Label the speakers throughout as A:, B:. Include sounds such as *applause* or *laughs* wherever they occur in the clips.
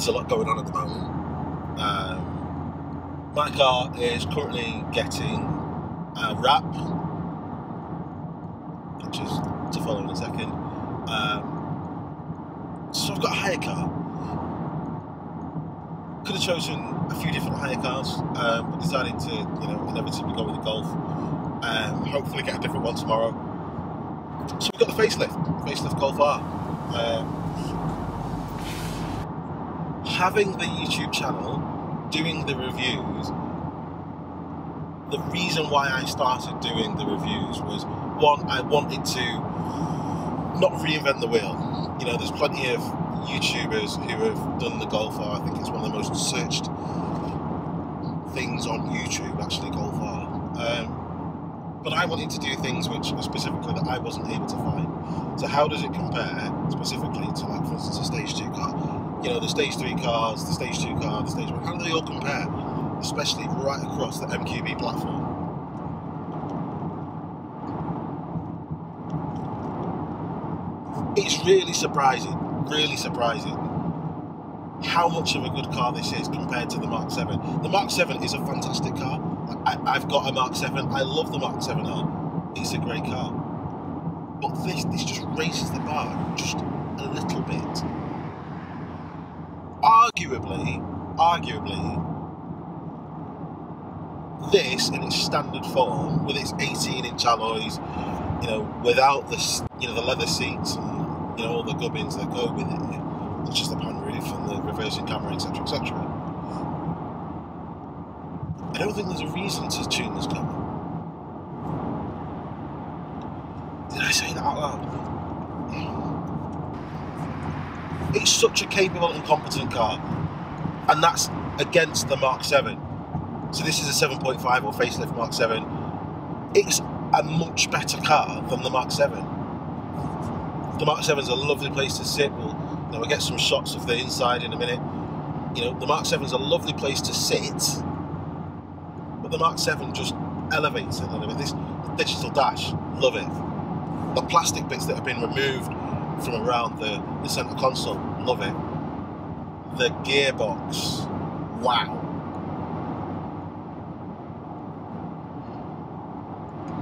A: there's a lot going on at the moment. Um, my car is currently getting a wrap, which is to follow in a second. Um, so I've got a hire car. Could have chosen a few different hire cars, um, but decided to, you know, inevitably go with the Golf. Um, hopefully get a different one tomorrow. So we've got the facelift, facelift Golf R. Um, having the YouTube channel, doing the reviews, the reason why I started doing the reviews was one, I wanted to not reinvent the wheel. You know, there's plenty of YouTubers who have done the Golf R. I think it's one of the most searched things on YouTube, actually, Golf R. Um, but I wanted to do things which specifically that I wasn't able to find. So how does it compare specifically to, like, for instance, a stage two car? You know, the stage three cars, the stage two car, the stage one. How do they all compare? Especially right across the MQB platform. It's really surprising, really surprising how much of a good car this is compared to the Mark 7. The Mark 7 is a fantastic car. I, have got a Mark 7. I love the Mark 7R. It's a great car. But this this just raises the bar just a little bit. Arguably, arguably, this in its standard form, with its 18-inch alloys, you know, without the you know the leather seats and you know all the gubbins that go with it, such as the pan roof and the reversing camera, etc., etc. I don't think there's a reason to tune this car. Did I say that out loud? It's such a capable and competent car, and that's against the Mark 7. So this is a 7.5 or facelift Mark 7. It's a much better car than the Mark 7. The Mark 7 is a lovely place to sit. We'll, you know, we'll get some shots of the inside in a minute. You know, the Mark 7 is a lovely place to sit, but the Mark 7 just elevates it a little bit. This digital dash, love it. The plastic bits that have been removed from around the, the centre console, love it. The gearbox, wow.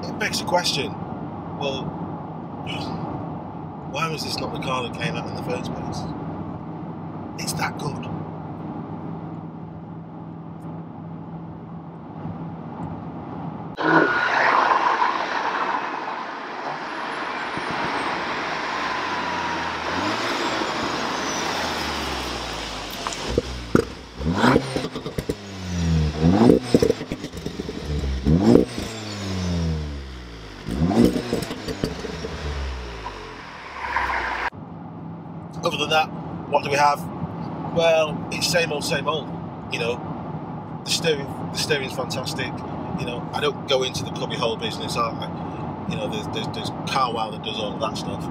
A: It begs the question, well, why was this not the car that came out in the first place? It's that good. Other than that, what do we have? Well, it's same old, same old. You know, the steering, the steering's fantastic. You know, I don't go into the cubbyhole business. I, you know, there's, there's, there's Carwow that does all of that stuff.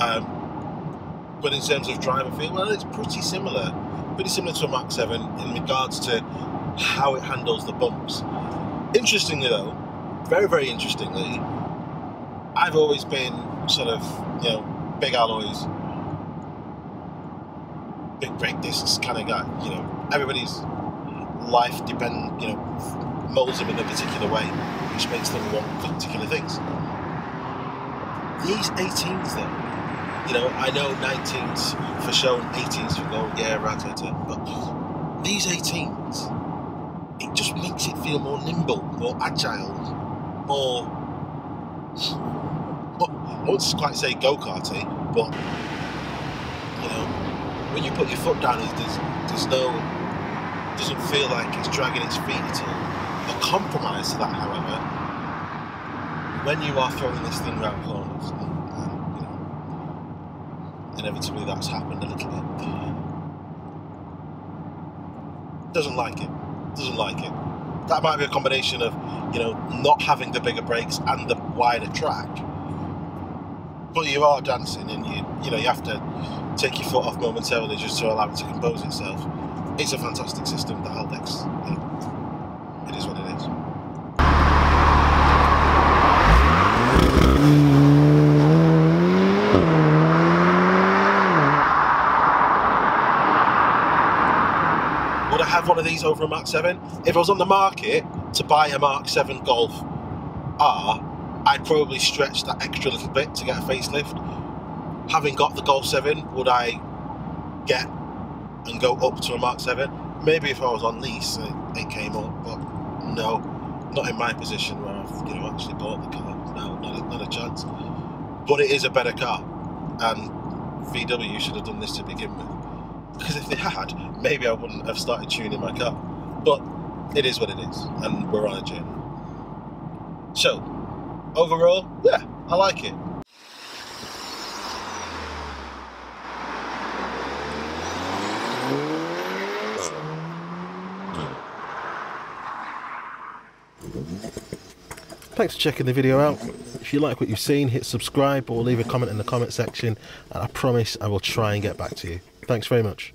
A: Um, but in terms of driver feel, well, it's pretty similar. Pretty similar to a Mark 7 in regards to how it handles the bumps. Interestingly, though, very, very interestingly, I've always been sort of, you know, big alloys, big brake discs kind of guy. You know, everybody's life depend, you know, molds them in a particular way, which makes them want particular things. These 18s, though, you know, I know 19s for show, 18s for go, yeah, right, right, right, but these 18s, it just makes it feel more nimble, more agile, more. I wouldn't quite say go karty, eh? but you know, when you put your foot down, there's, there's no, doesn't feel like it's dragging its feet at all. A compromise to that, however, when you are throwing this thing around corners, and, and you know, inevitably that's happened a little bit. Doesn't like it. Doesn't like it. That might be a combination of, you know, not having the bigger brakes and the wider track. But you are dancing, and you, you know, you have to take your foot off momentarily just to allow it to compose itself. It's a fantastic system, the Haldex. It is what it is. Would I have one of these over a Mark 7? If I was on the market to buy a Mark 7 Golf R, I'd probably stretch that extra little bit to get a facelift. Having got the Golf 7, would I get and go up to a Mark 7? Maybe if I was on lease, it, it came up, but no, not in my position where I've you know actually bought the car. No, not a, not a chance. But it is a better car, and VW should have done this to begin with. *laughs* Because if they had, maybe I wouldn't have started tuning my car. But it is what it is, and we're on a journey. So, overall, yeah, I like it. Thanks for checking the video out. If you like what you've seen, hit subscribe or leave a comment in the comment section, and I promise I will try and get back to you. Thanks very much.